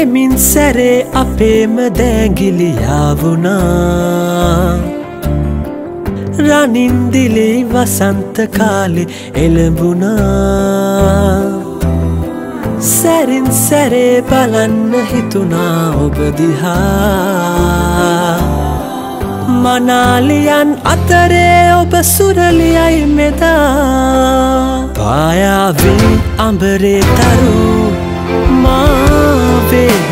හෙමින් සැරේ අපේම දෑගිලියාවුනා රනින්දිලි වසන්ත කාලෙ එළඹුණා. සැරින් සැරේ බලන්න හිතුනා ඔබදිහා මනාලියන් අතරේ ඔබ සුරලියයි මෙදා. පායාවී අඹරේ තරු මාවේහිමිකරු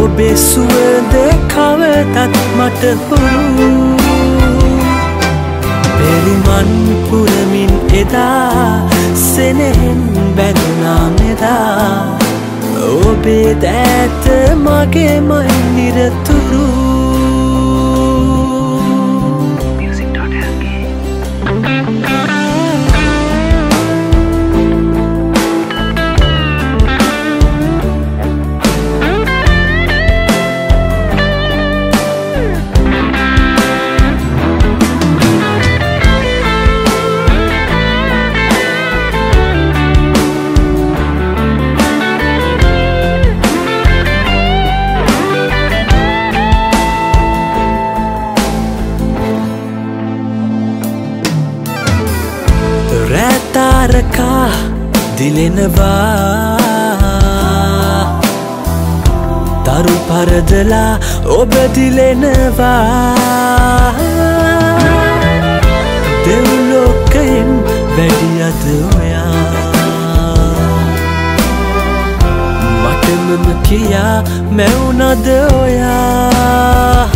ඔබේ සුවද කවතත් මට හුරු පෙරුමන් පුරමින් එදා සෙනෙහෙන් බැඳුනා මෙදා. ඔබේ දෑත මගේ මයි නිරතුරු. රැතාරකා දිලෙනවා. තරු පරදලා ඔබ දිලෙනවා. දෙව්ලෝකයෙන් වැඩියද ඔයා. මටමම කියා මැවුනද ඔයා.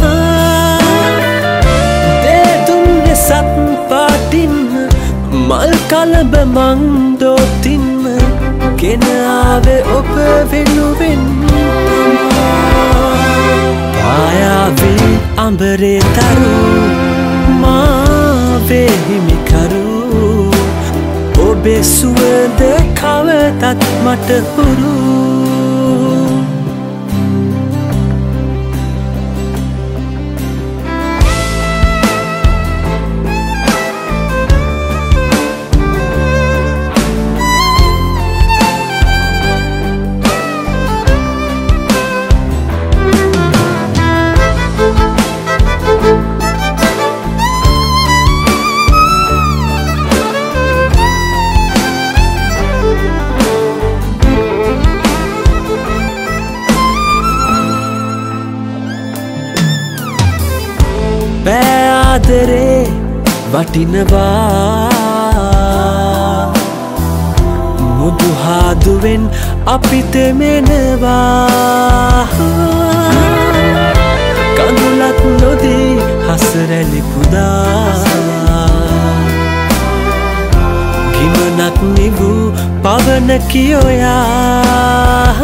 දේතුන්ගෙ සත් පාටින්ම මල් කලබ මංදෝතින්ම ගෙනාවේ ඔබ වෙනුවෙන්. පායාවී අඹරේ තරු මාවේහිමිකරු ඔබේ සුවද කවතත් මට හුරු. පෑආදරේ වටිනවා. මුදුහාදුවෙන් අපිතෙමෙනවා කඳුලත් නොදී හසරැලිපුදා ගිමනක් නිවූ පවන කියොයා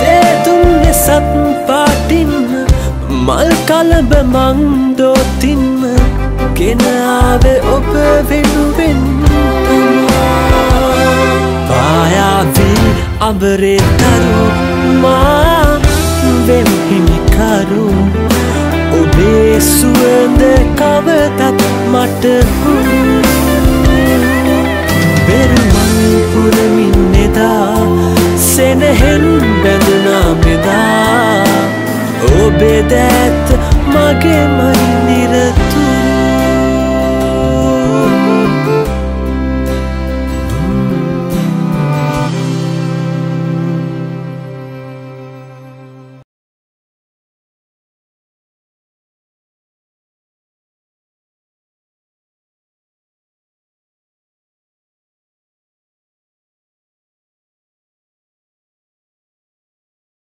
දේතුන්නෙ සත් පාටින්ම මල් කලබ මංදෝතින්ම ගෙනාවේ ඔබ වෙනුවෙන් පායාවී අඹරේ තරු මා වෙම්හිමිකරු ඔබේ සුවඳ කවතත් මට බෙරුමන් ඔබේ දැත්ත මගේ මයිම